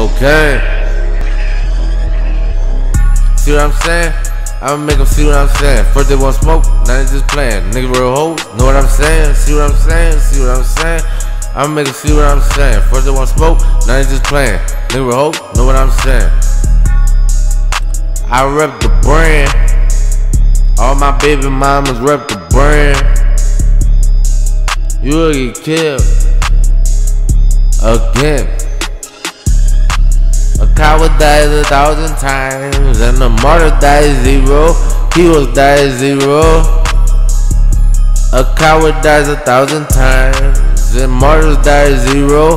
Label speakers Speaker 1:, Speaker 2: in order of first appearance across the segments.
Speaker 1: cocaine. See what I'm saying? I'ma make them see what I'm saying. First they want smoke, now they just playing. Nigga real hoes, know what I'm saying? See what I'm saying? See what I'm saying? I'ma make them see what I'm saying. First they want smoke, now they just playing. Nigga real hoes, know what I'm saying? I rep the brand. All my baby mamas rep the brand. You will get killed again. Coward dies a thousand times, and a martyr dies zero. Heroes die zero. A coward dies a thousand times, and martyrs die zero.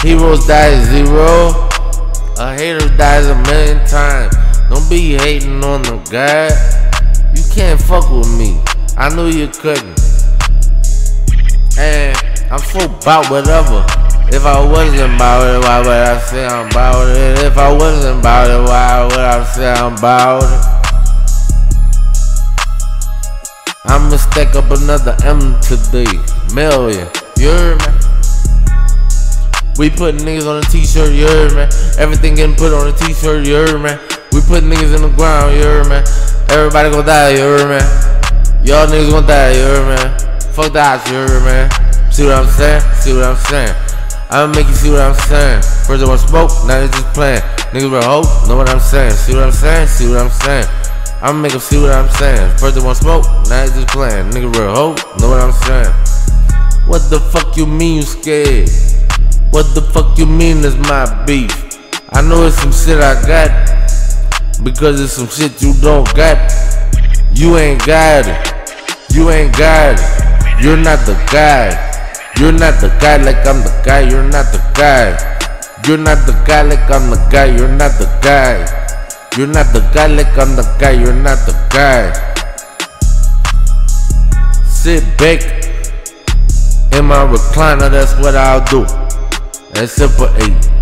Speaker 1: Heroes die zero. A hater dies a million times. Don't be hating on the guy. You can't fuck with me. I knew you couldn't. And I'm so about whatever. If I wasn't about it, why would I say I'm about it? If I wasn't about it, why would I say I'm about it? I'ma stack up another M today. Million. You heard me? We put niggas on a t-shirt, you heard me? Everything getting put on a t-shirt, you heard me? We put niggas in the ground, you heard me? Everybody gon' die, you heard me? Y'all niggas gon' die, you heard me? Fuck the that, you heard me? See what I'm saying? See what I'm saying? I'ma make you see what I'm saying. First they want smoke, now they just playing. Niggas real hope, know what I'm saying. See what I'm saying? See what I'm saying? I'ma make them see what I'm saying. First they want smoke, now they just playing. Niggas real hope, know what I'm saying. What the fuck you mean you scared? What the fuck you mean is my beef? I know it's some shit I got. Because it's some shit you don't got. You ain't got it. You ain't got it. You're not the guy. You're not the guy like I'm the guy, you're not the guy. You're not the guy like I'm the guy, you're not the guy. You're not the guy like I'm the guy, you're not the guy. Sit back in my recliner, that's what I'll do. And sip for eight.